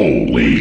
Holy